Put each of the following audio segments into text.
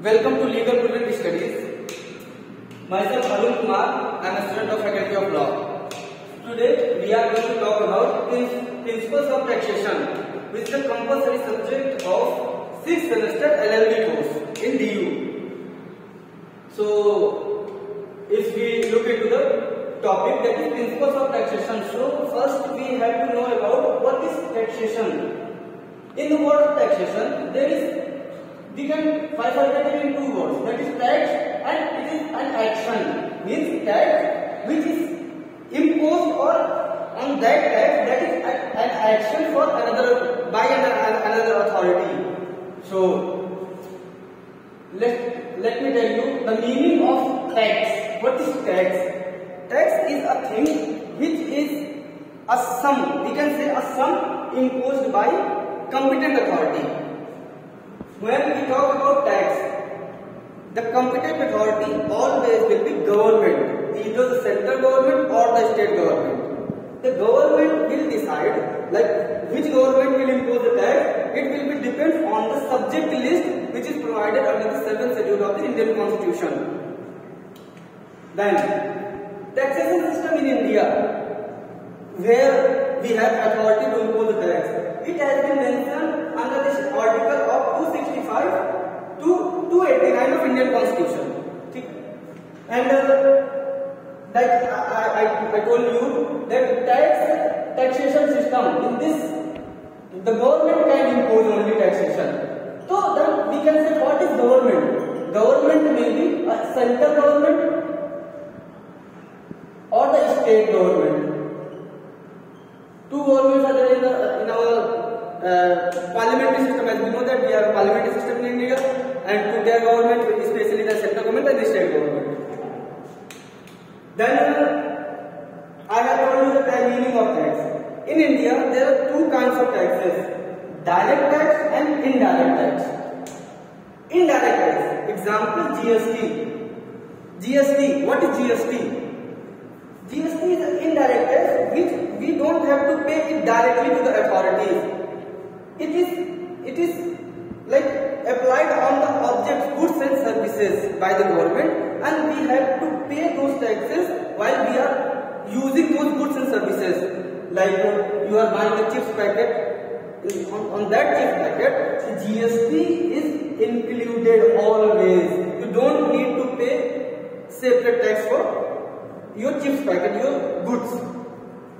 Welcome to Legal Prudent Studies. Myself Arun Kumar. I am a student of Faculty of Law. Today we are going to talk about prin- principles of taxation, which is a compulsory subject of sixth semester LLB course in DU. So, if we look into the topic that is principles of taxation, so first we have to know about what is taxation. In the world of taxation, there is we can bifurcate it in two words. That is tax and it is an action. Means tax which is imposed or on that tax that is an action for another by another, another authority. So let let me tell you the meaning of tax. What is tax? Tax is a thing which is a sum. We can say a sum imposed by competent authority when we talk about tax, the competent authority always will be government, either the central government or the state government. The government will decide like which government will impose the tax. It will be depends on the subject list which is provided under the seventh schedule of the Indian Constitution. Then taxation system in India where we have authority to impose the tax. It has been mentioned under this article of 265 to 289 of Indian Constitution. ठीक है? Uh, like I, I, I told you that tax taxation system in this the government can impose only taxation. So then we can say what is government? Government may be a central government or the state government. Two governments are there in, the, in our uh, parliamentary system. As we know that we have a parliamentary system in India, and to their government, especially the central government and the state government. Then I have told you the meaning of tax. In India, there are two kinds of taxes: direct tax and indirect tax. Indirect tax, example GST. GST, what is GST? GST is an indirect tax which we don't have to pay it directly to the authorities. It is it is services by the government and we have to pay those taxes while we are using those goods and services. Like uh, you are buying a chips packet, on, on that chips packet, GST is included always. You don't need to pay separate tax for your chips packet, your goods.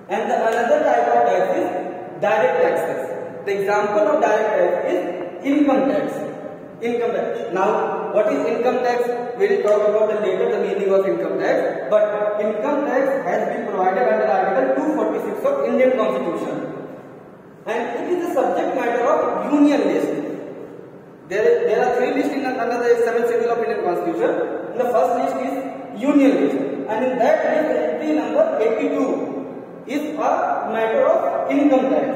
And the another type of tax is direct taxes. The example of direct tax is income tax. Income tax. Now, what is income tax? We will talk about the later the meaning of income tax. But income tax has been provided under Article 246 of Indian Constitution. And it is the subject matter of union list. There, there are three lists in under the seventh schedule of Indian Constitution. The first list is union list, and in that list, entry number 82 is a matter of income tax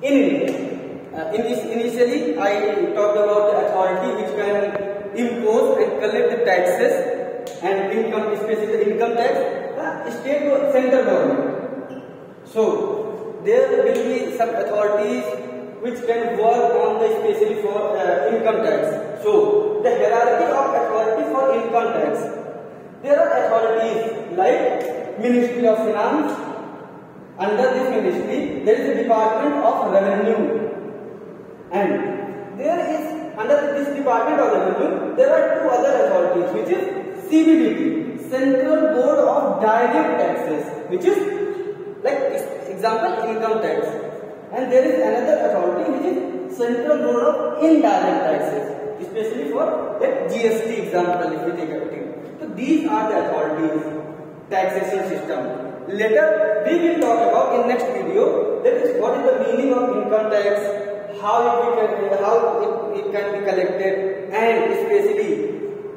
in India. Uh, in this, initially, I talked about the authority which can impose and collect the taxes and income, especially the income tax, the state or central government. So, there will be some authorities which can work on the especially for uh, income tax. So, the hierarchy of authority for income tax. There are authorities like Ministry of Finance. Under this ministry, there is a Department of Revenue. And there is, under this Department of Revenue, there are two other authorities, which is CBDT, Central Board of Direct Taxes, which is like example income tax. And there is another authority which is Central Board of Indirect Taxes, especially for the GST example if we take it. So these are the authorities, taxation system. Later we will talk about in next video that is what is the meaning of income tax, how it, can, how it, it can be collected, and especially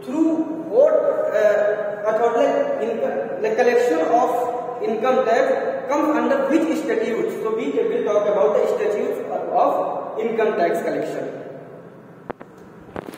through what uh, authority like, income, like collection of income tax comes under which statutes. So we will talk about the statutes of income tax collection.